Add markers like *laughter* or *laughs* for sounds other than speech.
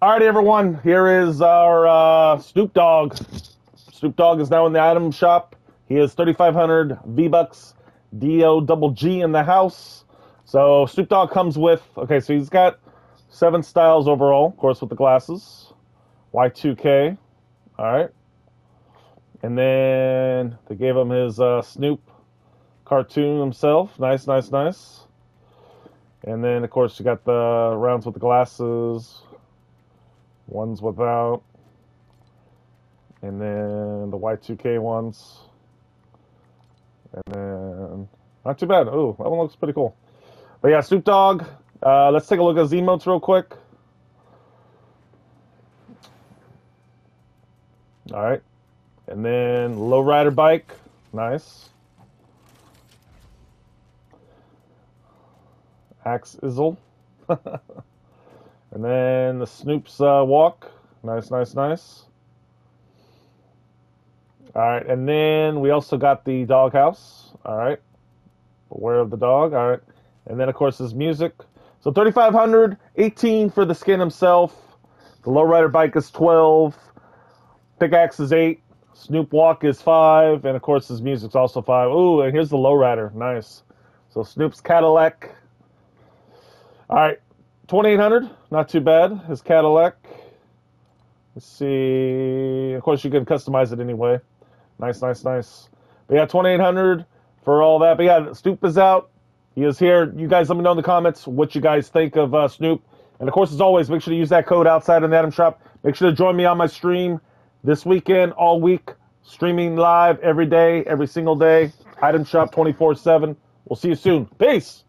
Alrighty, everyone. Here is our uh, Snoop Dogg. Snoop Dogg is now in the item shop. He has 3,500 V Bucks, Do double G in the house. So Snoop Dogg comes with. Okay, so he's got seven styles overall, of course, with the glasses. Y2K. All right. And then they gave him his uh, Snoop cartoon himself. Nice, nice, nice. And then, of course, you got the rounds with the glasses, ones without, and then the Y2K ones. And then, not too bad. Oh, that one looks pretty cool. But yeah, Snoop Dogg. Uh, let's take a look at his emotes real quick. All right. And then lowrider bike. Nice. Axe Izzle. *laughs* and then the Snoop's uh, walk. Nice, nice, nice. All right, and then we also got the doghouse. All right, beware of the dog. All right, and then of course his music. So 3,500, 18 for the skin himself. The lowrider bike is 12. Pickaxe is eight. Snoop Walk is five, and of course his music's also five. Ooh, and here's the lowrider. Nice. So Snoop's Cadillac. All right, 2800, not too bad. His Cadillac. Let's see. Of course, you can customize it anyway. Nice, nice, nice. But yeah, 2800 for all that. But yeah, Snoop is out. He is here. You guys let me know in the comments what you guys think of uh, Snoop. And of course, as always, make sure to use that code outside in the Item Shop. Make sure to join me on my stream this weekend, all week, streaming live every day, every single day. Item Shop 24 7. We'll see you soon. Peace.